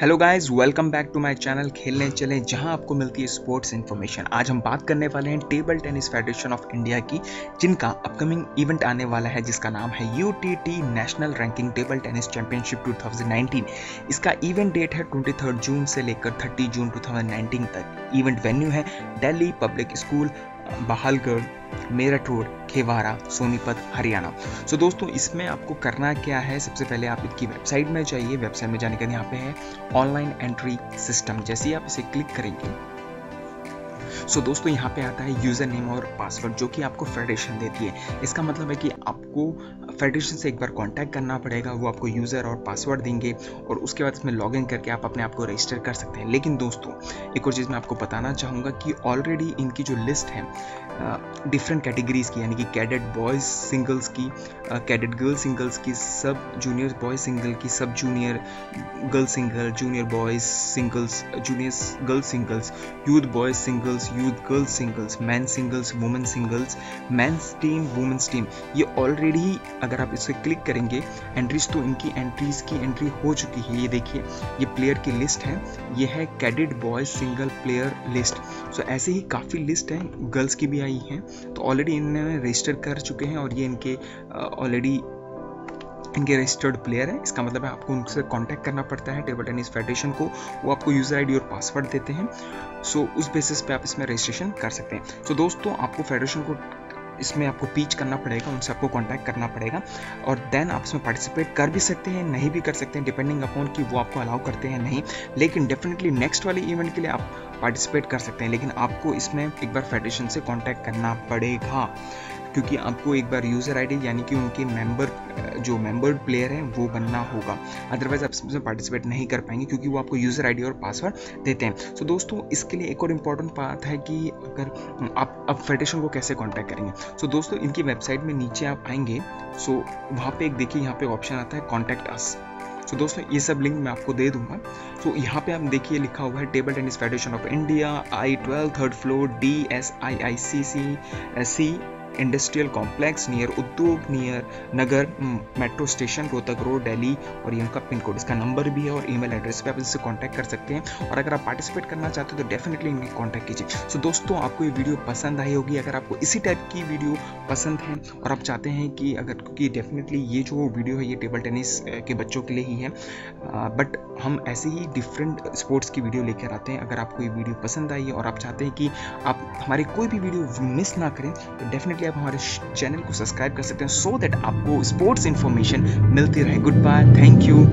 Hello guys welcome back to my channel खेलने चले, जहाँ आपको मिलती है स्पोर्ट्स इन्फॉर्मेशन आज हम बात करने वाले हैं Table Tennis Federation of India की, जिनका अपकमिंग इवेंट आने वाला है, जिसका नाम है UTT National Ranking Table Tennis Championship 2019 इसका इवेंट डेट है ट्वेंटी जून से लेकर थर्टी जून टू तक। इवेंट वेन्यू है Delhi Public School Bahalgarh Meerut Road Khewra Sonipat Haryana. So दोस्तों इसमें आपको करना क्या है सबसे पहले आप इसकी वेबसाइट में जाइए वेबसाइट में जाने के यहाँ पे है ऑनलाइन एंट्री सिस्टम जैसे ही आप इसे क्लिक करेंगे। सो so, दोस्तों यहाँ पे आता है यूज़र नेम और पासवर्ड जो कि आपको फेडरेशन देती है। इसका मतलब है कि आपको फेडरेशन से एक बार कॉन्टैक्ट करना पड़ेगा, वो आपको यूज़र और पासवर्ड देंगे और उसके बाद इसमें लॉग करके आप अपने आप को रजिस्टर कर सकते हैं। लेकिन दोस्तों, एक और चीज़ मैं आपको बताना चाहूँगा कि ऑलरेडी इनकी जो लिस्ट है डिफरेंट कैटेगरीज की, यानी कि कैडेट बॉयज़ सिंगल्स की कैडेट गर्ल सिंगल्स की, सब जूनियर बॉयज़ सिंगल की, sub junior girl single junior boys singles junior girl singles youth boys singles youth girl singles man singles women singles men's team women's team ये already अगर आप इसे click करेंगे entries तो इनकी entries की entry हो चुकी है। ये देखिए ये प्लेयर की लिस्ट है। ये है cadet boys single player list so ऐसे ही काफ़ी लिस्ट है गर्ल्स की भी आई हैं। तो ऑलरेडी इन्होंने रजिस्टर कर चुके हैं और ये इनके ऑलरेडी इनके रजिस्टर्ड प्लेयर है। इसका मतलब है आपको उनसे कांटेक्ट करना पड़ता है टेबल टेनिस फेडरेशन को। वो आपको यूज़र आईडी और पासवर्ड देते हैं। सो so, उस बेसिस पे आप इसमें रजिस्ट्रेशन कर सकते हैं। सो so, दोस्तों आपको फेडरेशन को इसमें आपको पीच करना पड़ेगा, उनसे आपको कॉन्टैक्ट करना पड़ेगा और देन आप इसमें पार्टिसिपेट कर भी सकते हैं, नहीं भी कर सकते हैं डिपेंडिंग अपॉन कि वो आपको अलाउ करते हैं नहीं। लेकिन डेफिनेटली नेक्स्ट वाले इवेंट के लिए आप पार्टिसिपेट कर सकते हैं, लेकिन आपको इसमें एक बार फेडरेशन से कॉन्टैक्ट करना पड़ेगा। क्योंकि आपको एक बार यूज़र आईडी यानी कि उनके मेंबर जो मेंबर प्लेयर हैं वो बनना होगा। अदरवाइज़ आप इसमें पार्टिसिपेट नहीं कर पाएँगे क्योंकि वो आपको यूज़र आईडी और पासवर्ड देते हैं। सो so, दोस्तों इसके लिए एक और इंपॉर्टेंट बात है कि अगर आप अब फेडरेशन को कैसे कॉन्टैक्ट करेंगे? सो so, दोस्तों इनकी वेबसाइट में नीचे आप आएँगे। सो so, वहाँ पर एक देखिए यहाँ पे ऑप्शन आता है कॉन्टैक्ट अस सो दोस्तों ये सब लिंक मैं आपको दे दूँगा। सो so, यहाँ पे आप देखिए लिखा हुआ है Table Tennis Federation of India I twelve third floor D S I I C C C industrial complex near Udyog near Nagar metro station Rohtak Road Delhi और ये उनका पिन कोड इसका नंबर भी है और ईमेल एड्रेस पे आप इससे कांटेक्ट कर सकते हैं। और अगर आप पार्टिसिपेट करना चाहते हो तो डेफिनेटली इनके कॉन्टैक्ट कीजिए। सो so, दोस्तों आपको ये वीडियो पसंद आई होगी अगर आपको इसी टाइप की वीडियो पसंद है और आप चाहते हैं कि अगर क्योंकि डेफिनेटली ये जो वीडियो है ये टेबल टेनिस के बच्चों के लिए ही है। बट हम ऐसे ही डिफरेंट स्पोर्ट्स की वीडियो लेकर आते हैं अगर आपको ये वीडियो पसंद आई है और आप चाहते हैं कि आप हमारी कोई भी वीडियो मिस ना करें तो डेफिनेटली आप हमारे चैनल को सब्सक्राइब कर सकते हैं सो so दैट आपको स्पोर्ट्स इन्फॉर्मेशन मिलती रहे। Good bye thank you